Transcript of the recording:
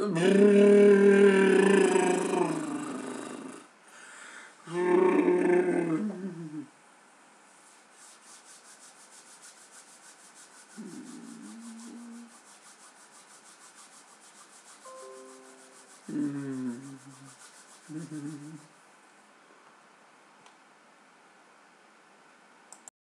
음. 음. 음. 음.